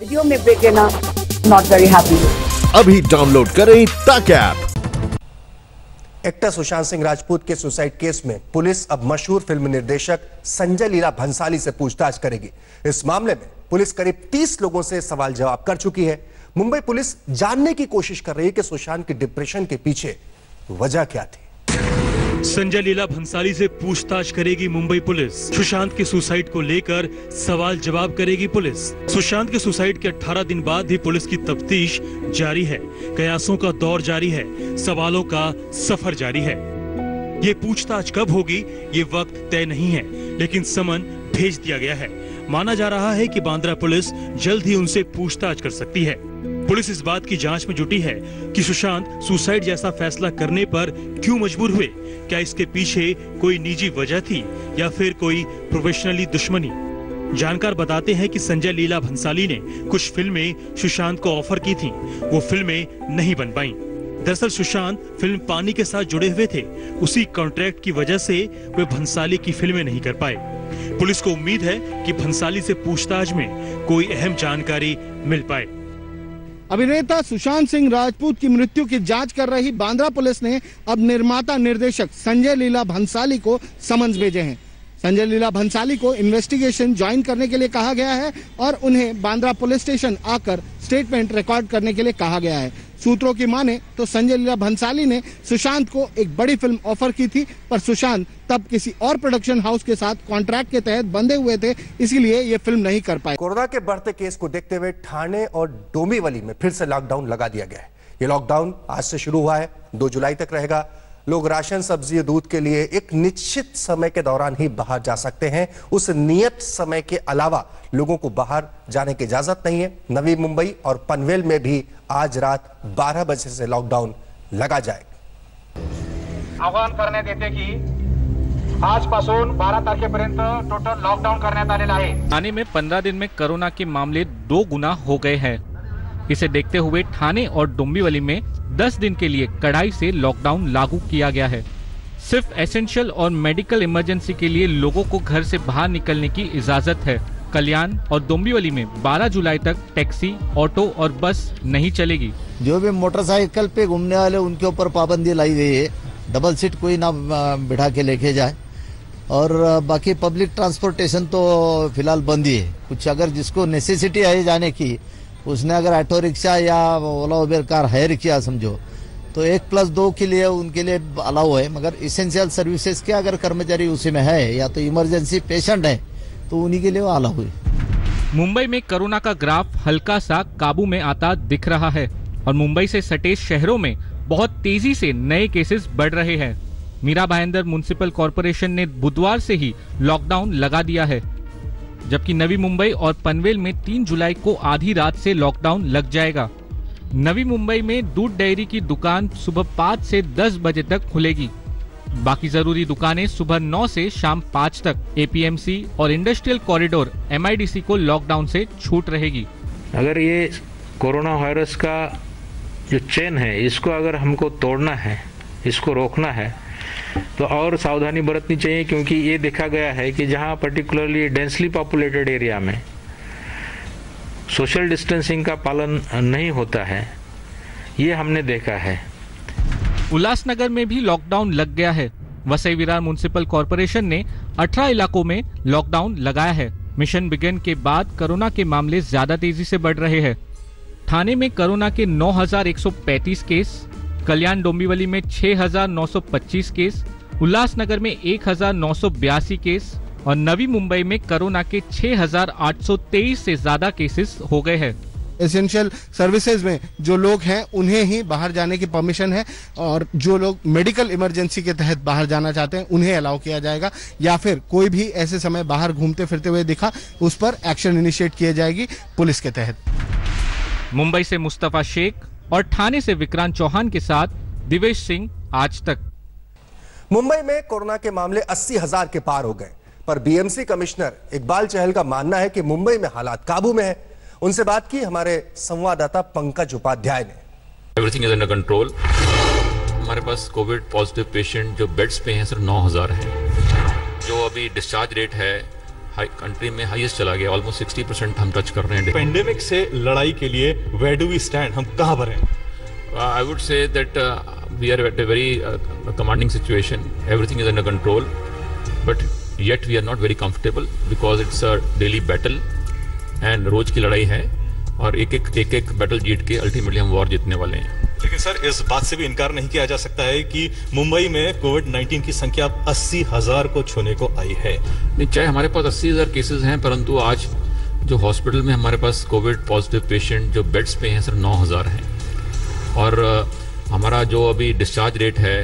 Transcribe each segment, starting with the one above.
Video में break लेना not very happy अभी डाउनलोड करें तक ऐप एक्टर सुशांत सिंह राजपूत के सुसाइड केस में पुलिस अब मशहूर फ़िल्म निर्देशक संजय लीला भंसाली से पूछताछ करेगी। इस मामले में पुलिस करीब 30 लोगों से सवाल जवाब कर चुकी है। मुंबई पुलिस जानने की कोशिश कर रही है कि सुशांत की डिप्रेशन के पीछे वजह क्या थी। संजय लीला भंसाली से पूछताछ करेगी मुंबई पुलिस। सुशांत के सुसाइड को लेकर सवाल जवाब करेगी पुलिस। सुशांत के सुसाइड के 18 दिन बाद भी पुलिस की तफ्तीश जारी है। कयासों का दौर जारी है। सवालों का सफ़र जारी है। ये पूछताछ कब होगी, ये वक्त तय नहीं है, लेकिन समन भेज दिया गया है। माना जा रहा है कि बांद्रा पुलिस जल्द ही उनसे पूछताछ कर सकती है। पुलिस इस बात की जाँच में जुटी है कि सुशांत सुसाइड जैसा फैसला करने पर क्यों मजबूर हुए? क्या इसके पीछे कोई निजी वजह थी या फिर कोई प्रोफेशनली दुश्मनी? जानकार बताते हैं कि संजय लीला भंसाली ने कुछ फ़िल्में सुशांत को ऑफ़र की थीं, वो फ़िल्में नहीं बन पाईं। दरअसल सुशांत फ़िल्म पानी के साथ जुड़े हुए थे। उसी कॉन्ट्रैक्ट की वजह से वे भंसाली की फ़िल्में नहीं कर पाए। पुलिस को उम्मीद है कि भंसाली से पूछताछ में कोई अहम जानकारी मिल पाए। अभिनेता सुशांत सिंह राजपूत की मृत्यु की जाँच कर रही बांद्रा पुलिस ने अब निर्माता निर्देशक संजय लीला भंसाली को समन्स भेजे हैं। संजय लीला भंसाली को इन्वेस्टिगेशन ज्वाइन करने के लिए कहा गया है और उन्हें बांद्रा पुलिस स्टेशन आकर स्टेटमेंट रिकॉर्ड करने के लिए कहा गया है। सूत्रों की माने तो संजय लीला भंसाली ने सुशांत को एक बड़ी फ़िल्म ऑफ़र की थी, पर सुशांत तब किसी और प्रोडक्शन हाउस के साथ कॉन्ट्रैक्ट के तहत बंधे हुए थे, इसीलिए ये फ़िल्म नहीं कर पाए। कोरोना के बढ़ते केस को देखते हुए ठाणे और डोंबिवली में फिर से लॉकडाउन लगा दिया गया है। ये लॉकडाउन आज से शुरू हुआ है, दो जुलाई तक रहेगा। लोग राशन सब्ज़ी दूध के लिए एक निश्चित समय के दौरान ही बाहर जा सकते हैं। उस नियत समय के अलावा लोगों को बाहर जाने की इजाज़त नहीं है। नवी मुंबई और पनवेल में भी आज रात 12 बजे से लॉकडाउन लगा जाएगा आवाहन करण्यात येते की आजपासून बारा तारखेपर्यंत टोटल लॉकडाऊन करण्यात आलेलं आहे। ठाणे में 15 दिन में कोरोना के मामले दो गुना हो गए हैं। इसे देखते हुए ठाणे और डोंबिवली में 10 दिन के लिए कड़ाई से लॉकडाउन लागू किया गया है। सिर्फ़ एसेंशियल और मेडिकल इमरजेंसी के लिए लोगों को घर से बाहर निकलने की इजाज़त है। कल्याण और डोंबिवली में 12 जुलाई तक टैक्सी, ऑटो और बस नहीं चलेगी। जो भी मोटरसाइकिल पे घूमने वाले उनके ऊपर पाबंदी लाई गई है। डबल सीट कोई ना बिठा के लेके जाए। और बाकी पब्लिक ट्रांसपोर्टेशन तो फ़िलहाल बंद ही है। कुछ अगर जिसको नेसेसिटी है जाने की उसने अगर ऑटो रिक्शा या ओला उबेर कार हायर किया समझो। तो एक प्लस दो के लिए, उनके लिए अलाउ है, मगर इसेंशियल सर्विसेज़ के अगर कर्मचारी उसी में है, या तो इमरजेंसी पेशेंट है तो उन्हीं के लिए अलाउ है। मुंबई में कोरोना का ग्राफ हल्का सा काबू में आता दिख रहा है, और मुंबई से सटे शहरों में बहुत तेज़ी से नए केसेस बढ़ रहे हैं। मीरा भाईंदर म्यूनिसिपल कॉरपोरेशन ने बुधवार से ही लॉकडाउन लगा दिया है। जबकि नवी मुंबई और पनवेल में 3 जुलाई को आधी रात से लॉकडाउन लग जाएगा। नवी मुंबई में दूध डेयरी की दुकान सुबह 5 से 10 बजे तक खुलेगी। बाकी ज़रूरी दुकानें सुबह 9 से शाम 5 तक। एपीएमसी और इंडस्ट्रियल कॉरिडोर एमआईडीसी को लॉकडाउन से छूट रहेगी। अगर ये कोरोना वायरस का जो चेन है, इसको अगर हमको तोड़ना है, इसको रोकना है तो और सावधानी बरतनी चाहिए क्योंकि ये देखा गया है कि जहाँ पर्टिकुलरली डेंसली पॉपुलेटेड एरिया में सोशल डिस्टेंसिंग का पालन नहीं होता है ये हमने देखा है। उल्लासनगर में भी लॉकडाउन लग गया है। वसई विरार म्यूनिसिपल कॉरपोरेशन ने 18 इलाकों में लॉकडाउन लगाया है। मिशन बिगन के बाद कोरोना के मामले ज़्यादा तेज़ी से बढ़ रहे हैं। थाने में कोरोना के 9,135 केस कल्याण डोंबिवली में 6,925 केस उल्लासनगर में 1,982 केस और नवी मुंबई में कोरोना के 6,823 से ज़्यादा केसेस हो गए हैं। एसेंशियल सर्विसेज़ में जो लोग हैं उन्हें ही बाहर जाने की परमिशन है और जो लोग मेडिकल इमरजेंसी के तहत बाहर जाना चाहते हैं उन्हें अलाउ किया जाएगा। या फिर कोई भी ऐसे समय बाहर घूमते फिरते हुए दिखा उस पर एक्शन इनिशिएट किया जाएगी पुलिस के तहत। मुंबई से मुस्तफ़ा शेख और ठाणे से विक्रांत चौहान के साथ दिवेश सिंह आज तक। मुंबई में कोरोना के मामले अस्सी हज़ार के पार हो गए पर बीएमसी कमिश्नर इकबाल चहल का मानना है कि मुंबई में हालात काबू में है। उनसे बात की हमारे संवाददाता पंकज उपाध्याय ने। एवरीथिंग इज़ अंडर कंट्रोल हमारे पास कोविड पॉजिटिव पेशेंट जो बेड्स पे हैं सिर्फ़ 9000 हैं। जो अभी डिस्चार्ज रेट है कंट्री में हाईएस्ट चला गया ऑलमोस्ट सिक्सटी परसेंट हम टच कर रहे हैं। पेंडेमिक से लड़ाई के लिए वेयर डू वी स्टैंड हम कहाँ पर हैं? I would say that we are at a very commanding situation everything is under control but yet we are not very comfortable because it's a daily battle and रोज की लड़ाई है और एक एक एक एक बैटल जीत के अल्टीमेटली हम वॉर जीतने वाले हैं। लेकिन सर, इस बात से भी इनकार नहीं किया जा सकता है कि मुंबई में कोविड 19 की संख्या अस्सी हज़ार को छूने को आई है। नहीं चाहे हमारे पास अस्सी हज़ार केसेज हैं, परंतु आज जो हॉस्पिटल में हमारे पास कोविड पॉजिटिव पेशेंट जो बेड्स पे हैं सिर्फ़ नौ हज़ार हैं। और हमारा जो अभी डिस्चार्ज रेट है,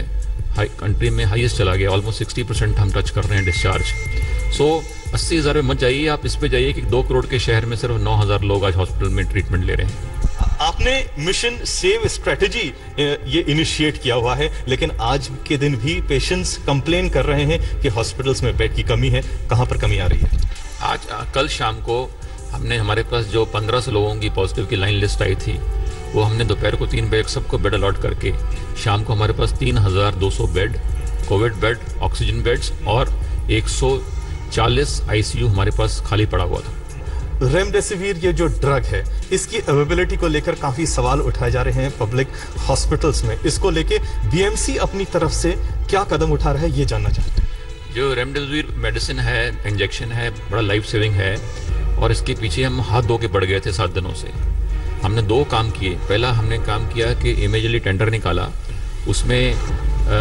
हाई कंट्री में हाईएस्ट चला गया ऑलमोस्ट सिक्सटी परसेंट हम टच कर रहे हैं डिस्चार्ज। सो अस्सी हज़ार में मत जाइए, आप इस पे जाइए कि दो करोड़ के शहर में सिर्फ़ नौ हज़ार लोग आज हॉस्पिटल में ट्रीटमेंट ले रहे हैं। आपने मिशन सेव स्ट्रेटेजी ये इनिशिएट किया हुआ है लेकिन आज के दिन भी पेशेंट्स कंप्लेन कर रहे हैं कि हॉस्पिटल्स में बेड की कमी है कहाँ पर कमी आ रही है? आज आ, कल शाम को हमने हमारे पास जो पंद्रह सौ लोगों की पॉजिटिव की लाइन लिस्ट आई थी वो हमने दोपहर को तीन बजे सबको बेड अलॉट करके शाम को हमारे पास तीन हज़ार दो सौ bed covid bed oxygen beds और एक सौ चालीस हमारे पास खाली पड़ा हुआ था। रेमडेसिविर ये जो ड्रग है, इसकी अवेलेबिलिटी को लेकर काफ़ी सवाल उठाए जा रहे हैं पब्लिक हॉस्पिटल्स में। इसको लेके बीएमसी अपनी तरफ़ से क्या कदम उठा रहा है, ये जानना चाहते हैं। जो रेमडेसिविर मेडिसिन है इंजेक्शन है, बड़ा लाइफ सेविंग है, और इसके पीछे हम हाथ धो के पड़ गए थे सात दिनों से। हमने दो काम किए। पहला हमने काम किया कि इमेजली टेंडर निकाला। उसमें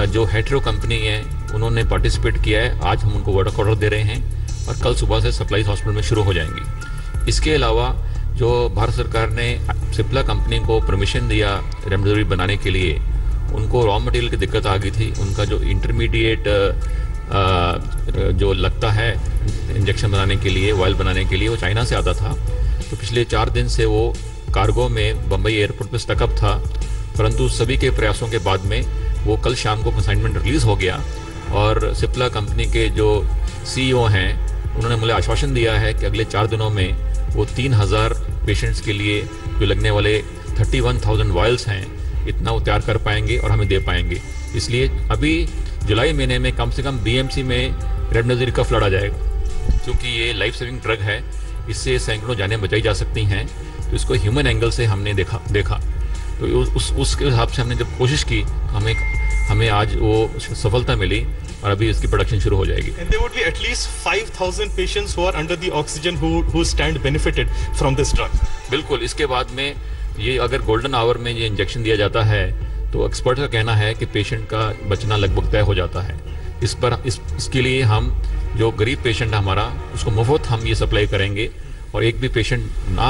जो हेट्रो कंपनी है, उन्होंने पार्टिसिपेट किया है। आज हम उनको वर्क ऑर्डर दे रहे हैं और कल सुबह से सप्लाई हॉस्पिटल में शुरू हो जाएँगी। इसके अलावा जो भारत सरकार ने सिप्ला कंपनी को परमिशन दिया रेमडेसिविर बनाने के लिए, उनको रॉ मटेरियल की दिक्कत आ गई थी। उनका जो इंटरमीडिएट जो लगता है इंजेक्शन बनाने के लिए ऑयल बनाने के लिए, वो चाइना से आता था। तो पिछले चार दिन से वो कार्गो में बम्बई एयरपोर्ट पर स्टकअप था। परंतु सभी के प्रयासों के बाद में वो कल शाम को कंसाइनमेंट रिलीज़ हो गया और सिप्ला कंपनी के जो सीईओ हैं, उन्होंने मुझे आश्वासन दिया है कि अगले चार दिनों में वो तीन हज़ार पेशेंट्स के लिए जो लगने वाले थर्टी वन थाउज़ेंड वायल्स हैं, इतना वो तैयार कर पाएँगे और हमें दे पाएँगे। इसलिए अभी जुलाई महीने में कम से कम बीएमसी में रेमडेसिविर कफ लड़ा जाएगा, क्योंकि ये लाइफ सेविंग ड्रग है। इससे सैकड़ों जानें बचाई जा सकती हैं तो इसको ह्यूमन एंगल से हमने देखा देखा। तो उस उसके हिसाब से हमने जब कोशिश की हमें हमें आज वो सफलता मिली। और अभी इसकी प्रोडक्शन शुरू हो जाएगी there would be at least 5,000 patients who are under the oxygen who who stand benefited from this drug. बिल्कुल इसके बाद में ये अगर गोल्डन आवर में ये इंजेक्शन दिया जाता है तो एक्सपर्ट का कहना है कि पेशेंट का बचना लगभग तय हो जाता है इस पर इस इसके लिए हम जो गरीब पेशेंट है हमारा उसको मुफ़्त हम ये सप्लाई करेंगे और एक भी पेशेंट ना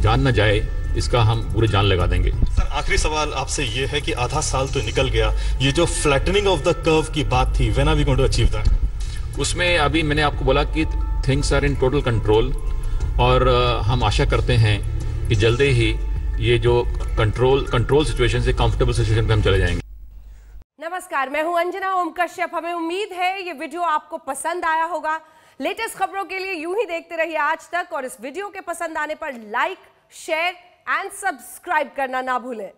जान न जाए इसका हम पूरे जान लगा देंगे। सर आखिरी सवाल आपसे ये है कि आधा साल तो निकल गया। ये जो फ्लैटनिंग ऑफ़ द कर्व की बात थी when are we going to achieve that उसमें अभी मैंने आपको बोला कि things are in total control और हम आशा करते हैं कि जल्दी ही ये जो कंट्रोल कंट्रोल सिचुएशन से कंफर्टेबल सिचुएशन पे हम चले जाएँगे। नमस्कार मैं हूँ अंजना ओम कश्यप हमें उम्मीद है ये वीडियो आपको पसंद आया होगा। लेटेस्ट खबरों के लिए यूँ ही देखते रहिए आज तक और इस वीडियो के पसंद आने पर लाइक शेयर एंड सब्सक्राइब करना ना भूलें।